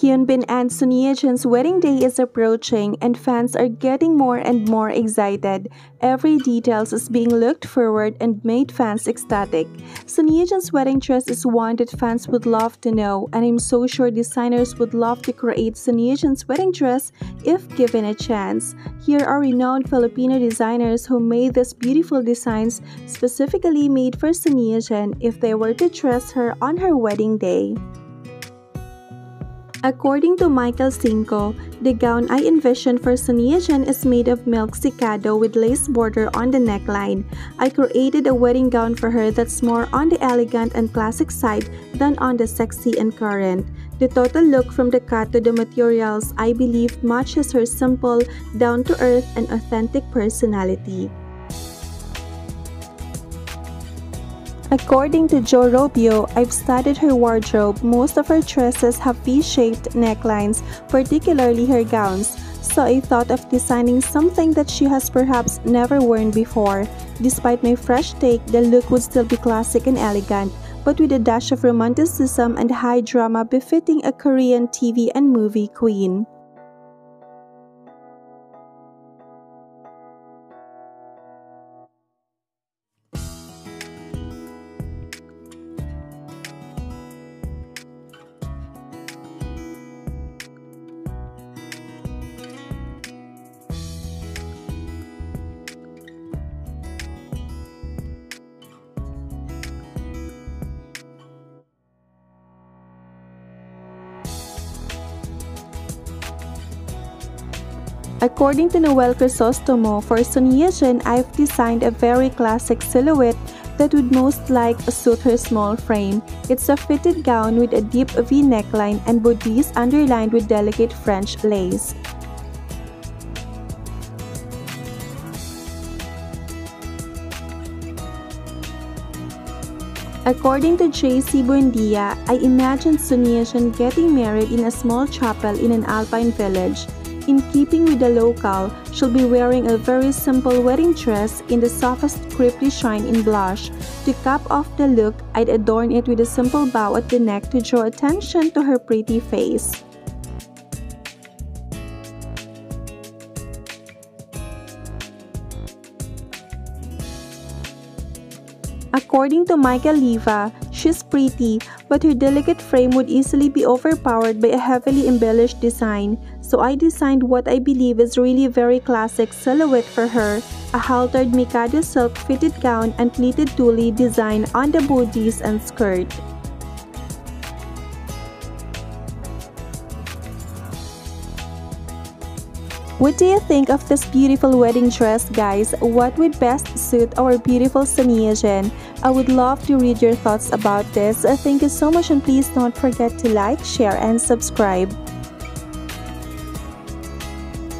Hyunbin and Son Ye-jin's wedding day is approaching and fans are getting more and more excited. Every details is being looked forward and made fans ecstatic. Son Ye-jin's wedding dress is one that fans would love to know and I'm so sure designers would love to create Son Ye-jin's wedding dress if given a chance. Here are renowned Filipino designers who made these beautiful designs specifically made for Son Ye-jin if they were to dress her on her wedding day. According to Michael Cinco, the gown I envisioned for Son Ye-jin is made of silk mikado with lace border on the neckline. I created a wedding gown for her that's more on the elegant and classic side than on the sexy and current. The total look from the cut to the materials I believe matches her simple, down-to-earth and authentic personality. According to Jo Rubio, I've studied her wardrobe. Most of her dresses have V-shaped necklines, particularly her gowns. So I thought of designing something that she has perhaps never worn before. Despite my fresh take, the look would still be classic and elegant, but with a dash of romanticism and high drama befitting a Korean TV and movie queen. According to Noel Crisostomo, for Son I've designed a very classic silhouette that would most like suit her small frame. It's a fitted gown with a deep V neckline and bodice underlined with delicate French lace. According to JC Buendia, I imagined Son getting married in a small chapel in an alpine village. In keeping with the local, she'll be wearing a very simple wedding dress in the softest crepe de chine in blush. To cap off the look, I'd adorn it with a simple bow at the neck to draw attention to her pretty face. According to Michael Leyva, she's pretty, but her delicate frame would easily be overpowered by a heavily embellished design, so I designed what I believe is really a very classic silhouette for her, a haltered Mikado silk fitted gown and pleated tulle design on the bodice and skirt. What do you think of this beautiful wedding dress guys? What would best suit our beautiful Son Ye-jin? I would love to read your thoughts about this. Thank you so much and please don't forget to like, share, and subscribe.